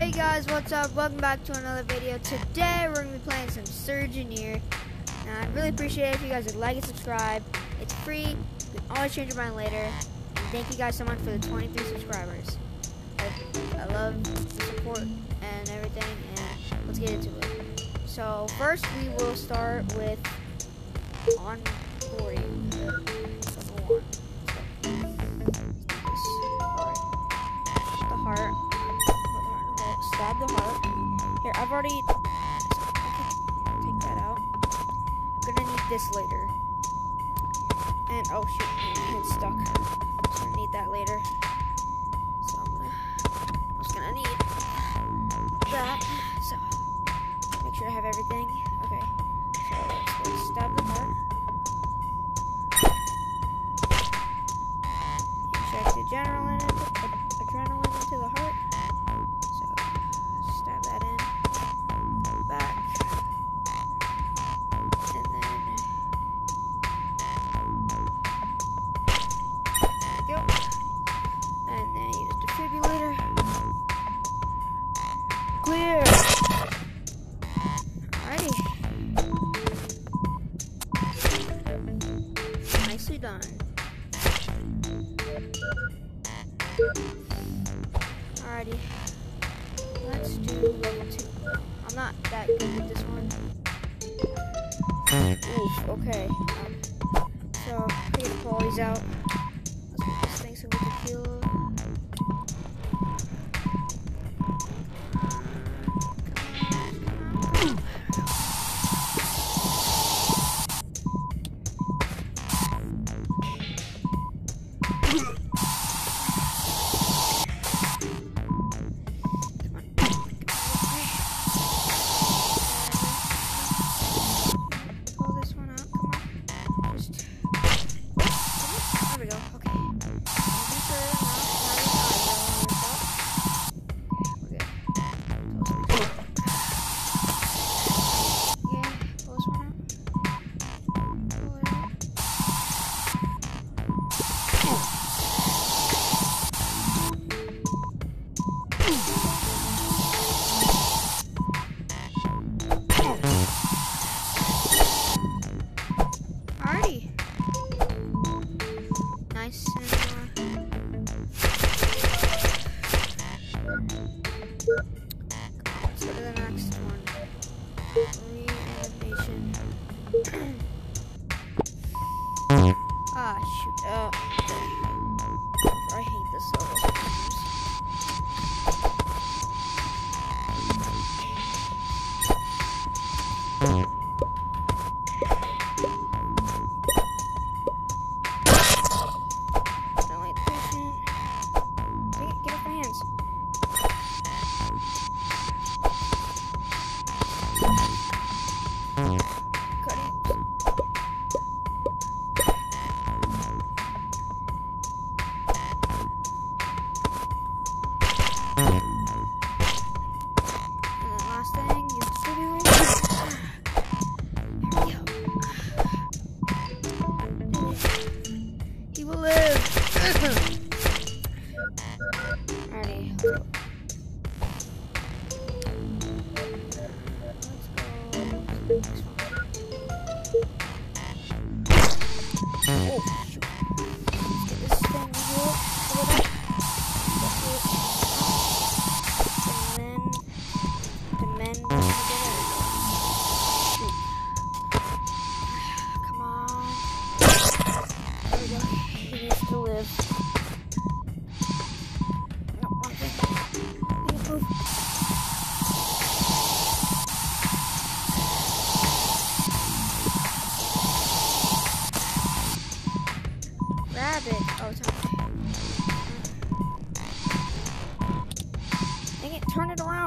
Hey guys, what's up? Welcome back to another video. Today we're going to be playing some Surgineer. And I'd really appreciate it if you guys would like and subscribe. It's free. You can always change your mind later. And thank you guys so much for the 23 subscribers. I, I love the support and everything. And let's get into it. So first we will start with onboarding. Level Stab the heart. Here, I've already. Take that out. I'm gonna need this later. And oh shoot, it's stuck. I'm gonna need that later. So I'm gonna. I'm just gonna need that. So make sure I have everything. Okay. So let's go stab the heart. Inject adrenaline into, adrenaline into the heart. Alrighty. Let's do level two. I'm not that good at this one. Oof, okay. Um, so, take the qualities out. Let's make this thing so we can heal. Shoot. Uh, Let's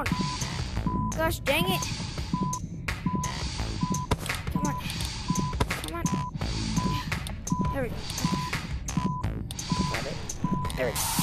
around. Gosh dang it. Come on. Come on. There we go. There we go.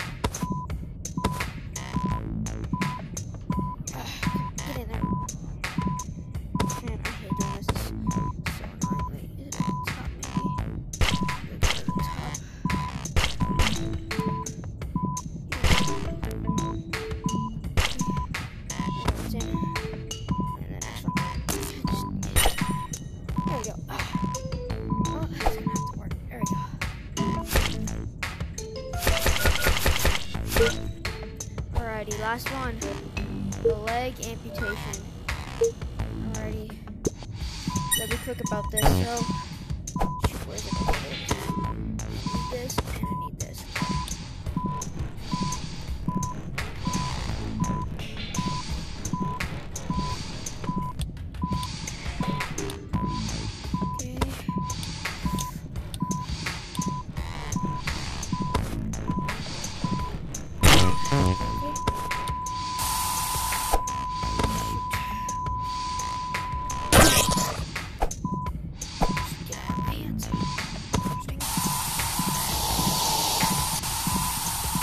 last one. The leg amputation. Alrighty. Gotta be quick about this, so.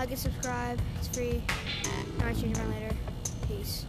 Like and subscribe. It's free. I'll see you around later. Peace.